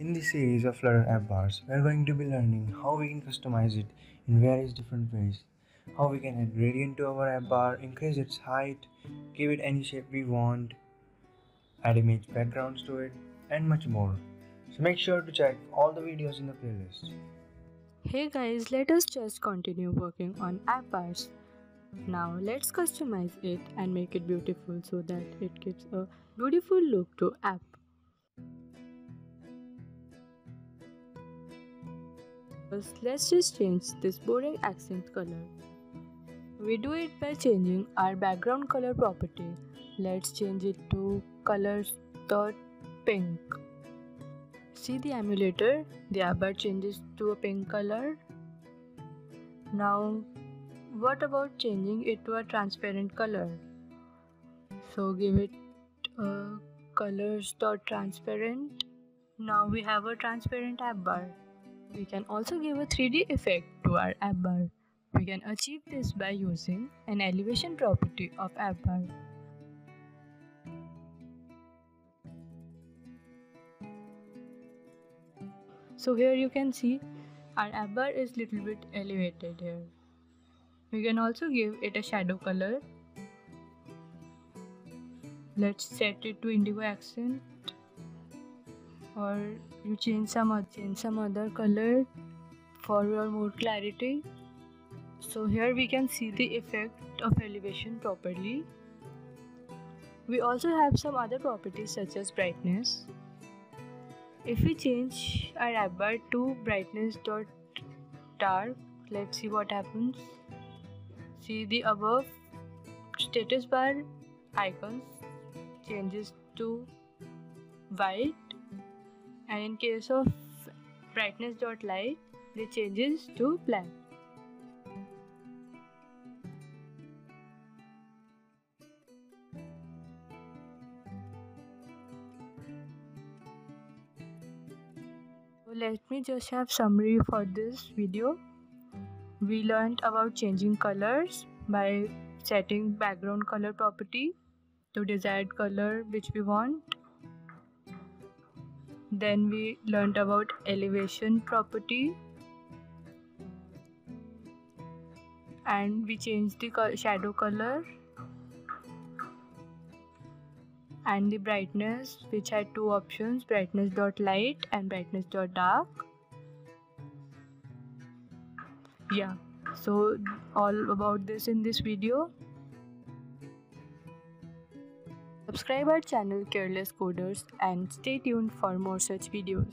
In this series of Flutter app bars, we are going to be learning how we can customize it in various different ways. How we can add gradient to our app bar, increase its height, give it any shape we want, add image backgrounds to it, and much more. So make sure to check all the videos in the playlist. Hey guys, let us just continue working on app bars. Now let's customize it and make it beautiful so that it gives a beautiful look to app. First, let's just change this boring accent color. We do it by changing our background color property. Let's change it to colors dot pink. See the emulator, the bar changes to a pink color. Now, what about changing it to a transparent color? So give it a colors dot transparent. Now we have a transparent app bar. We can also give a 3D effect to our app bar. We can achieve this by using an elevation property of app bar. So here you can see our app bar is little bit elevated here. We can also give it a shadow color. Let's set it to indigo accent or you change some change some other color for your more clarity. So here we can see the effect of elevation properly. We also have some other properties such as brightness. If we change our bar to brightness dot dark let's see what happens. See the above status bar icons changes to white and in case of brightness dot light the changes to black so let me just have summary for this video. We learned about changing colors by setting background color property to desired color which we want then we learned about elevation property. And we changed the shadow color. And the brightness which had two options brightness dot light and brightness dot dark. Yeah. So all about this in this video Subscribe our channel Careless Coders and stay tuned for more such videos.